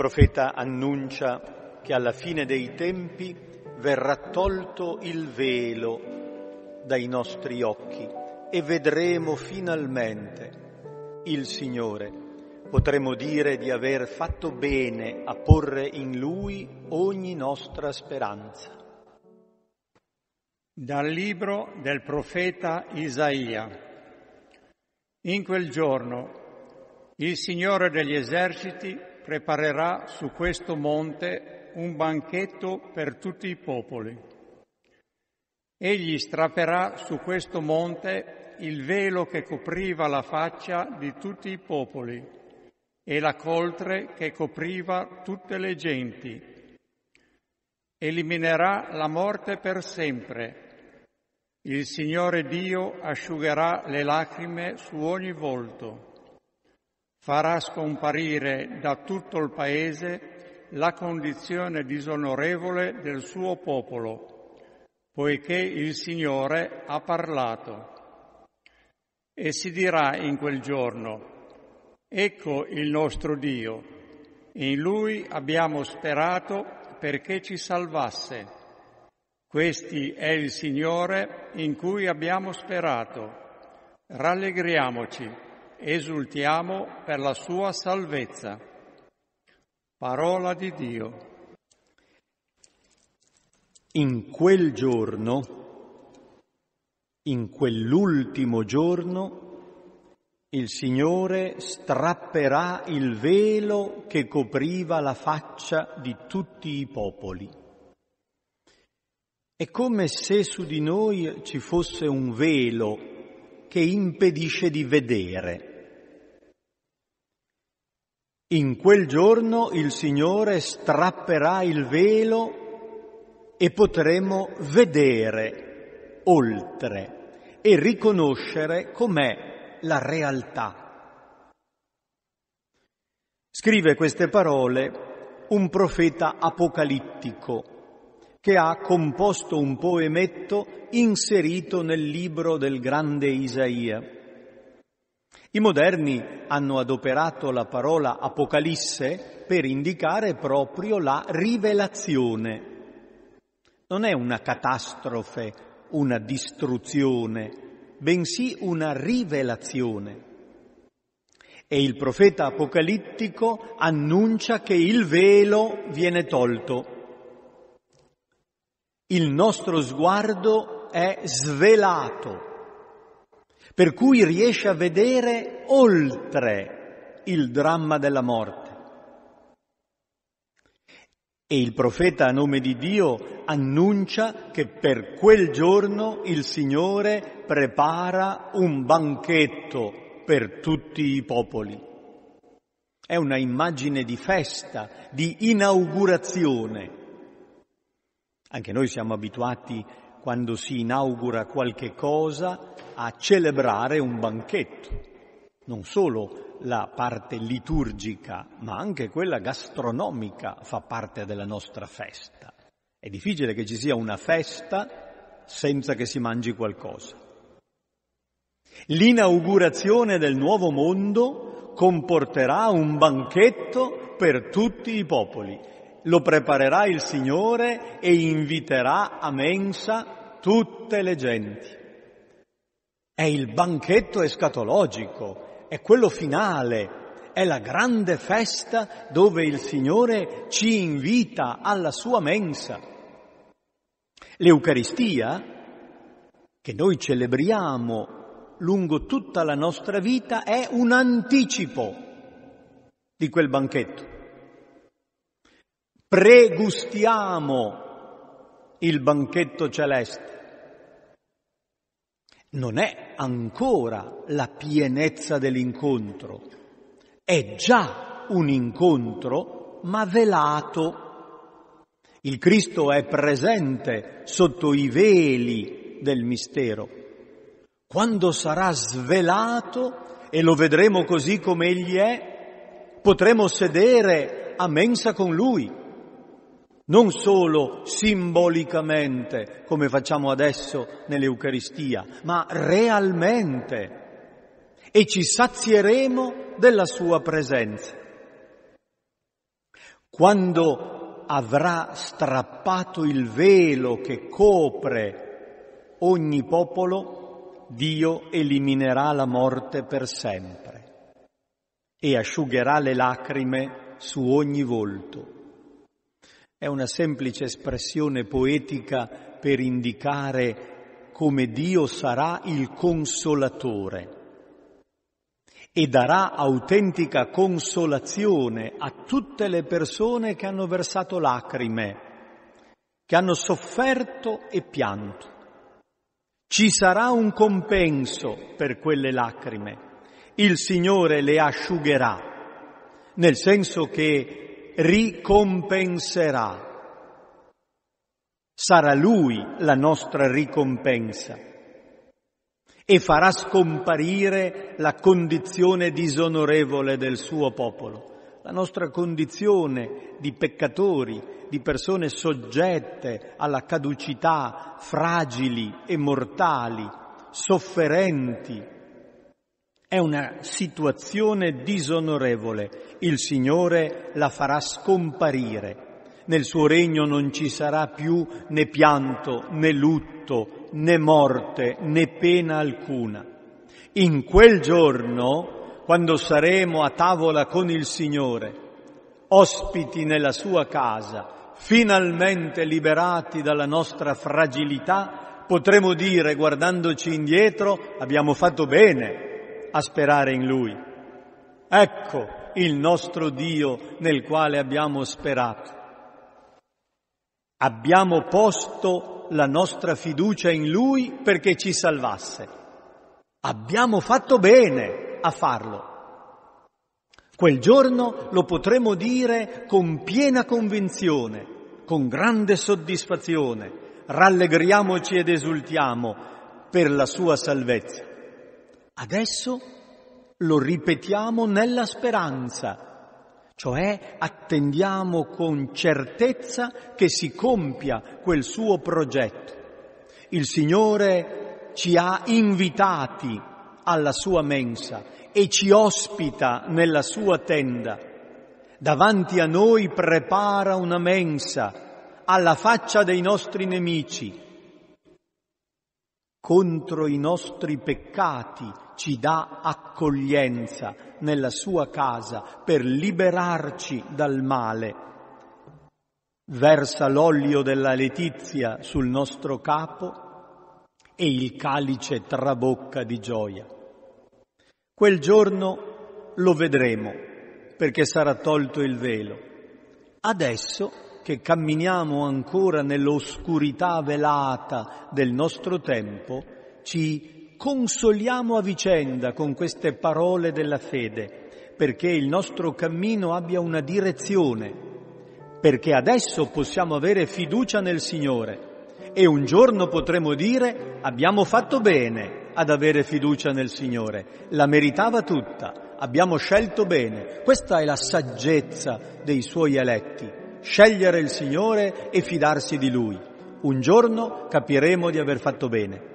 Profeta annuncia che alla fine dei tempi verrà tolto il velo dai nostri occhi e vedremo finalmente il Signore. Potremo dire di aver fatto bene a porre in Lui ogni nostra speranza. Dal libro del profeta Isaia. In quel giorno il Signore degli eserciti preparerà su questo monte un banchetto per tutti i popoli. Egli strapperà su questo monte il velo che copriva la faccia di tutti i popoli e la coltre che copriva tutte le genti. Eliminerà la morte per sempre. Il Signore Dio asciugherà le lacrime su ogni volto farà scomparire da tutto il paese la condizione disonorevole del suo popolo, poiché il Signore ha parlato. E si dirà in quel giorno, ecco il nostro Dio, in Lui abbiamo sperato perché ci salvasse. Questi è il Signore in cui abbiamo sperato. Rallegriamoci esultiamo per la sua salvezza. Parola di Dio. In quel giorno, in quell'ultimo giorno, il Signore strapperà il velo che copriva la faccia di tutti i popoli. È come se su di noi ci fosse un velo che impedisce di vedere. In quel giorno il Signore strapperà il velo e potremo vedere oltre e riconoscere com'è la realtà. Scrive queste parole un profeta apocalittico che ha composto un poemetto inserito nel libro del grande Isaia. I moderni hanno adoperato la parola Apocalisse per indicare proprio la rivelazione. Non è una catastrofe, una distruzione, bensì una rivelazione. E il profeta apocalittico annuncia che il velo viene tolto. Il nostro sguardo è svelato per cui riesce a vedere oltre il dramma della morte. E il profeta a nome di Dio annuncia che per quel giorno il Signore prepara un banchetto per tutti i popoli. È una immagine di festa, di inaugurazione. Anche noi siamo abituati quando si inaugura qualche cosa a celebrare un banchetto, non solo la parte liturgica, ma anche quella gastronomica fa parte della nostra festa. È difficile che ci sia una festa senza che si mangi qualcosa. L'inaugurazione del nuovo mondo comporterà un banchetto per tutti i popoli. Lo preparerà il Signore e inviterà a mensa tutte le genti. È il banchetto escatologico, è quello finale, è la grande festa dove il Signore ci invita alla sua mensa. L'Eucaristia, che noi celebriamo lungo tutta la nostra vita, è un anticipo di quel banchetto. Pregustiamo il banchetto celeste non è ancora la pienezza dell'incontro, è già un incontro ma velato. Il Cristo è presente sotto i veli del mistero. Quando sarà svelato, e lo vedremo così come Egli è, potremo sedere a mensa con Lui non solo simbolicamente come facciamo adesso nell'Eucaristia, ma realmente e ci sazieremo della sua presenza. quando avrà strappato il velo che copre ogni popolo, Dio eliminerà la morte per sempre e asciugherà le lacrime su ogni volto. È una semplice espressione poetica per indicare come Dio sarà il consolatore e darà autentica consolazione a tutte le persone che hanno versato lacrime, che hanno sofferto e pianto. Ci sarà un compenso per quelle lacrime. Il Signore le asciugherà, nel senso che ricompenserà. Sarà Lui la nostra ricompensa e farà scomparire la condizione disonorevole del suo popolo, la nostra condizione di peccatori, di persone soggette alla caducità, fragili e mortali, sofferenti. È una situazione disonorevole. Il Signore la farà scomparire nel suo regno non ci sarà più né pianto, né lutto, né morte, né pena alcuna. In quel giorno, quando saremo a tavola con il Signore, ospiti nella sua casa, finalmente liberati dalla nostra fragilità, potremo dire, guardandoci indietro, abbiamo fatto bene a sperare in Lui. Ecco il nostro Dio nel quale abbiamo sperato. Abbiamo posto la nostra fiducia in Lui perché ci salvasse. Abbiamo fatto bene a farlo. Quel giorno lo potremo dire con piena convinzione, con grande soddisfazione. Rallegriamoci ed esultiamo per la sua salvezza. Adesso lo ripetiamo nella speranza cioè attendiamo con certezza che si compia quel suo progetto. Il Signore ci ha invitati alla sua mensa e ci ospita nella sua tenda. Davanti a noi prepara una mensa alla faccia dei nostri nemici. Contro i nostri peccati ci dà accoglienza nella sua casa per liberarci dal male. Versa l'olio della letizia sul nostro capo e il calice trabocca di gioia. Quel giorno lo vedremo perché sarà tolto il velo. Adesso che camminiamo ancora nell'oscurità velata del nostro tempo, ci consoliamo a vicenda con queste parole della fede, perché il nostro cammino abbia una direzione, perché adesso possiamo avere fiducia nel Signore e un giorno potremo dire abbiamo fatto bene ad avere fiducia nel Signore, la meritava tutta, abbiamo scelto bene, questa è la saggezza dei suoi eletti, scegliere il Signore e fidarsi di Lui. Un giorno capiremo di aver fatto bene.